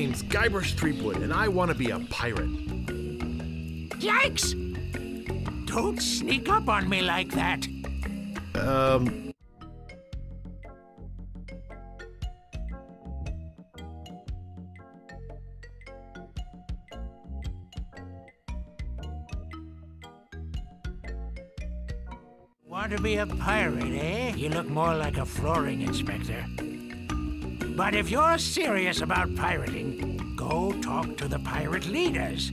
My name's Guybrush Threepwood, and I want to be a pirate. Yikes! Don't sneak up on me like that. Um. Want to be a pirate, eh? You look more like a flooring inspector. But if you're serious about pirating, go talk to the pirate leaders.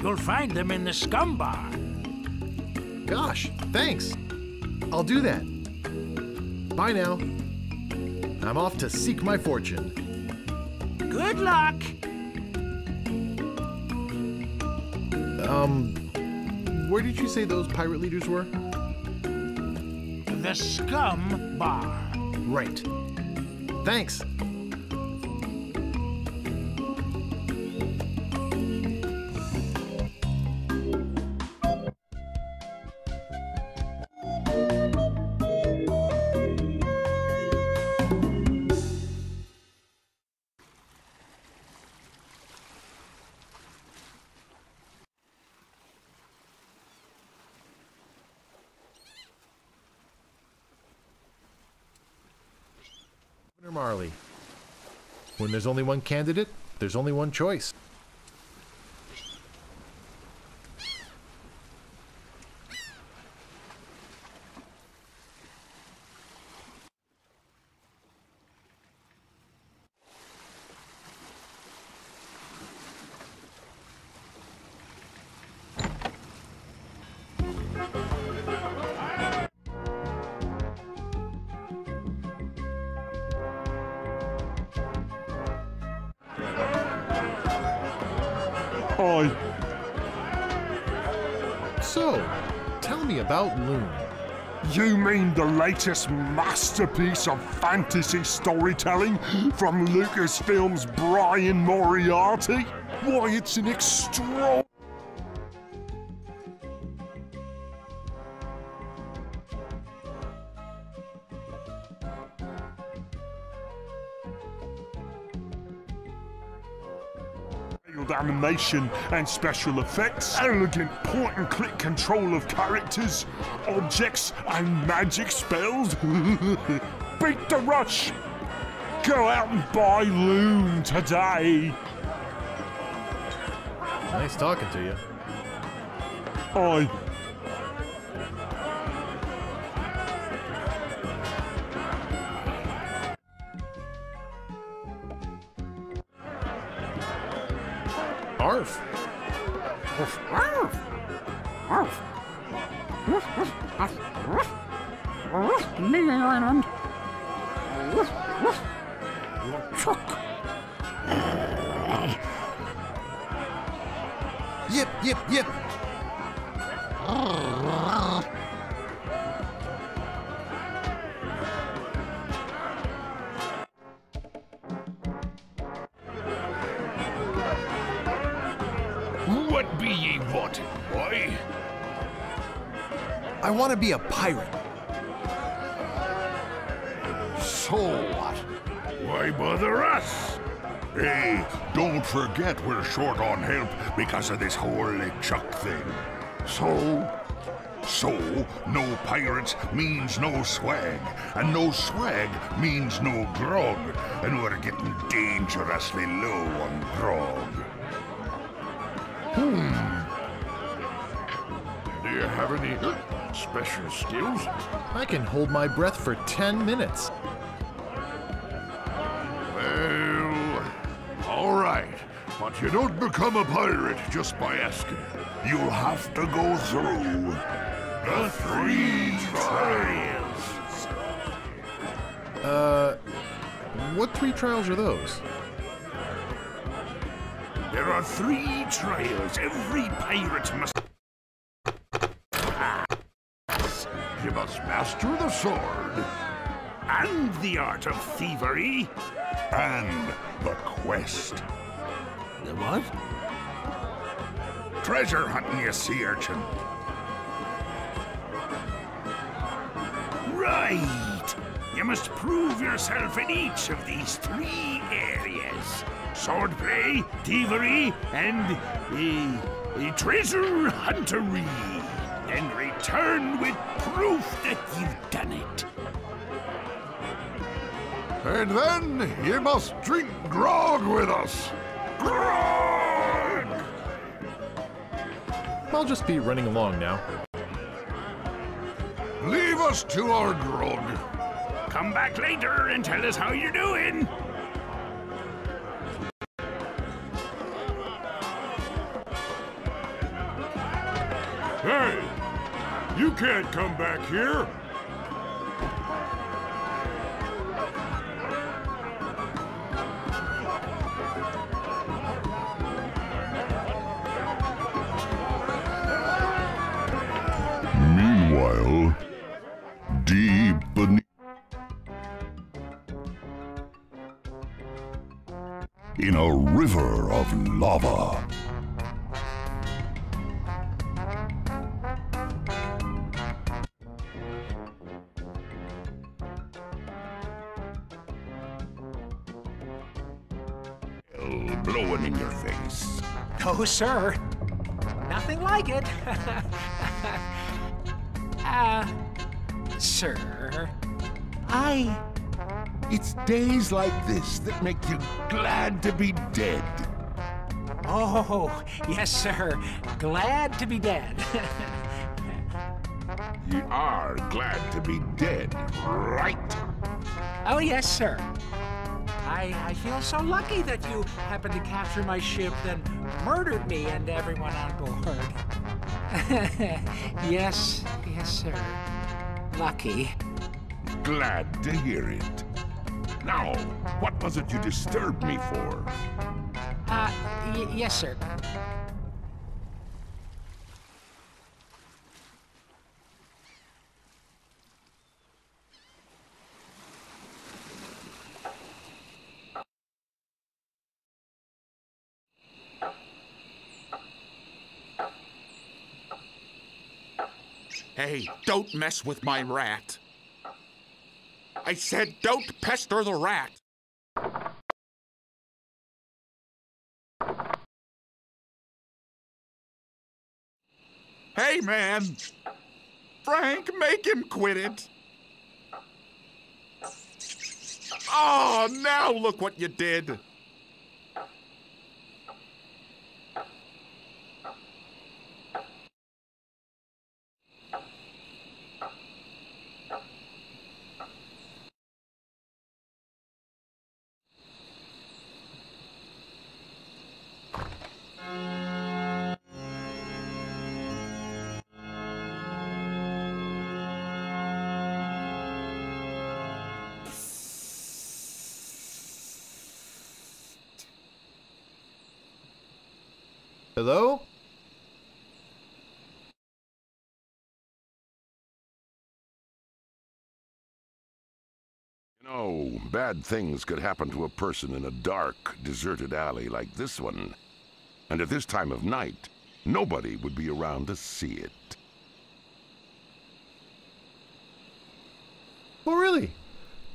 You'll find them in the SCUMM Bar. Gosh, thanks. I'll do that. Bye now. I'm off to seek my fortune. Good luck! Um, where did you say those pirate leaders were? The SCUMM Bar. Right. Thanks. Marley. When there's only one candidate, there's only one choice. Hi. So, tell me about Loom. You mean the latest masterpiece of fantasy storytelling from Lucasfilm's Brian Moriarty? Why, it's an extra. Animation and special effects, elegant point and click control of characters, objects, and magic spells. Beat the rush! Go out and buy Loom today! Nice talking to you. I. Arf. Leaving Island. Chuck. Yip, yip, yip. Wanting, boy? I want to be a pirate. So what? Why bother us? Hey, don't forget we're short on help because of this whole Chuck thing. So? So, no pirates means no swag, and no swag means no grog, and we're getting dangerously low on grog. Hmm. Do you have any special skills? I can hold my breath for 10 minutes. Well, all right. But you don't become a pirate just by asking. You'll have to go through the three trials. Uh, what three trials are those? There are three trials every pirate must. Master the sword. And the art of thievery. And the quest. The what? Treasure hunting, you sea urchin. Right. You must prove yourself in each of these three areas swordplay, thievery, and uh, treasure huntery. Then return with proof that you've done it. And then you must drink grog with us. Grog! I'll just be running along now. Leave us to our grog. Come back later and tell us how you're doing. Hey! You can't come back here! Meanwhile, deep beneath. In a river of lava. Oh, sir. Nothing like it. Ah, sir. I. It's days like this that make you glad to be dead. Oh, yes, sir. Glad to be dead. You are glad to be dead, right? oh, yes, sir. I, I feel so lucky that you happened to capture my ship, then murdered me and everyone on board. yes, yes, sir. Lucky. Glad to hear it. Now, what was it you disturbed me for? Uh, y- yes, sir. Hey, don't mess with my rat. I said don't pester the rat. Hey, man! Frank, make him quit it! Oh, now look what you did! Hello? You know, bad things could happen to a person in a dark, deserted alley like this one. And at this time of night, nobody would be around to see it. Oh, really?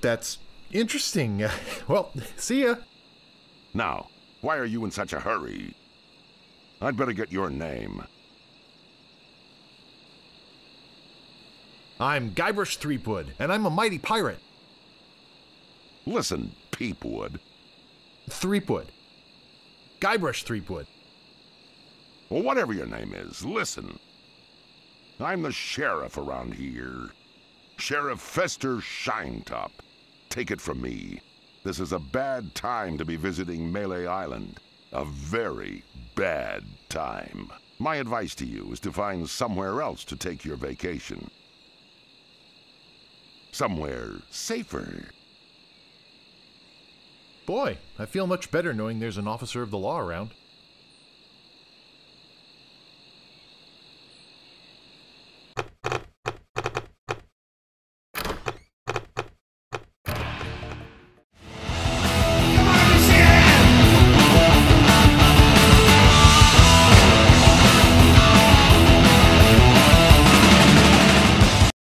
That's interesting. well, see ya. Now, why are you in such a hurry? I'd better get your name. I'm Guybrush Threepwood, and I'm a mighty pirate. Listen, Peepwood. Threepwood. Guybrush Threepwood. Well, whatever your name is, listen. I'm the sheriff around here. Sheriff Fester Shinetop. Take it from me. This is a bad time to be visiting Melee Island. A very bad time. My advice to you is to find somewhere else to take your vacation. Somewhere safer. Boy, I feel much better knowing there's an officer of the law around.